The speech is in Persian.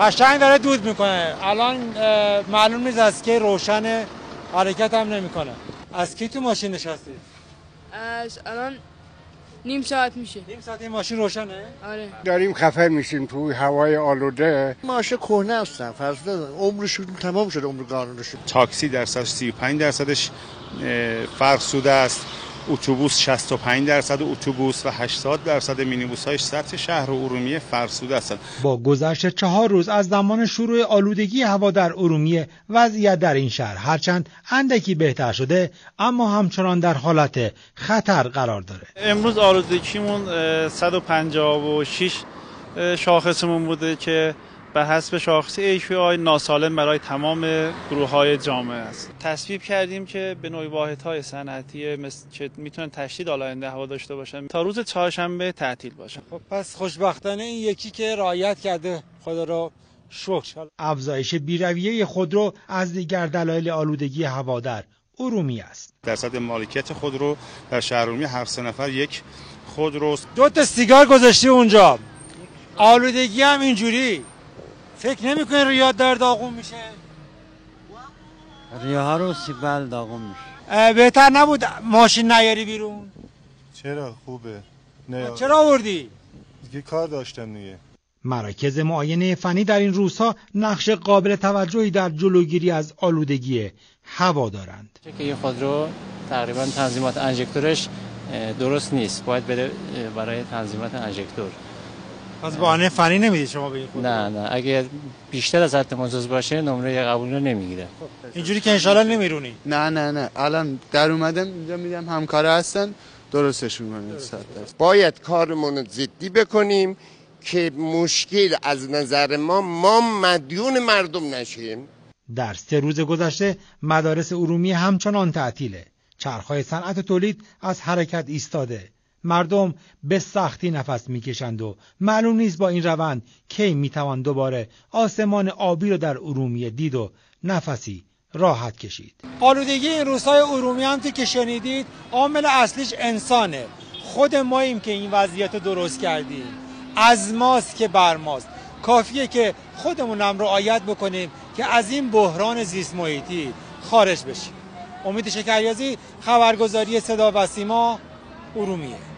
قشنگ داره دود می‌کنه. الان معلوم نیست از که روشن حرکت هم نمی‌کنه. از کی تو ماشین نشستید از الان نیم ساعت میشه. نیم ساعت این ماشین روشنه؟ آره. داریم خفه میشیم توی هوای آلوده. ماشین کهنه هستن فرض عمرشون تمام شده عمر قانونشون تاکسی درصدش 35 درصدش فرسوده است. اتوبوس 65 درصد اتوبوس و 80 درصد مینیبوس های سطح شهر ارومیه فرسوده هستند. با گذشت چهار روز از زمان شروع آلودگی هوا در ارومیه وضعیت در این شهر هرچند اندکی بهتر شده اما همچنان در حالت خطر قرار داره. امروز آلودگیمون 156 شاخصمون بوده که به حسب شاخص AQI ناسالم برای تمام گروه های جامعه است. تصویب کردیم که به نوع واحد های صنعتی مثل که می‌تونن تشدید آلاینده هوا داشته باشن تا روز چهارشنبه تعطیل باشن خب پس خوشبختانه این یکی که رعایت کرده خدا رو شکر. افزایش بیرویه خودرو از دیگر دلایل آلودگی هوا در ارومیه است. درصد مالکیت خودرو در شهر ارومیه هر سه نفر یک خودرو دو تا سیگار گذاشتی اونجا. آلودگی هم اینجوری. فکر نمی‌کنی ریاد در داغون میشه؟ ریاه رو سیبل داغون میشه. بهتر نبود ماشین نیاری بیرون؟ چرا؟ خوبه. نه. چرا آوردی؟ دیگه کار داشتم دیگه. مراکز معاینه فنی در این روزها نقش قابل توجهی در جلوگیری از آلودگی هوا دارند. که این خودرو تقریبا تنظیمات انژکتورش درست نیست. باید بره برای تنظیمات انژکتور. پس بهانه فنی نمی‌دید شما به خود نه نه. اگه بیشتر از حد مجاز باشه نمره قبول رو نمی‌گیره. اینجوری که انشالله نمیرونی. نه نه نه. الان در اومدم اینجا میدم همکار هستن. درستشون کنید باید کارمون رو جدی بکنیم که مشکل از نظر ما ما مدیون مردم نشیم. در سه روز گذشته مدارس ارومیه همچنان تعطیله. چرخهای صنعت تولید از حرکت ایستاده. مردم به سختی نفس می‌کشند و معلوم نیست با این روند کی می‌توان دوباره آسمان آبی رو در ارومیه دید و نفسی راحت کشید. آلودگی این روزهای ارومیه هم که شنیدید عامل اصلیش انسانه. خود ماییم که این وضعیت رو درست کردیم. از ماست که بر ماست. کافیه که خودمون هم رعایت بکنیم که از این بحران زیست محیطی خارج بشیم. امید شکریازی خبرگزاری صدا و سیما ارومیه.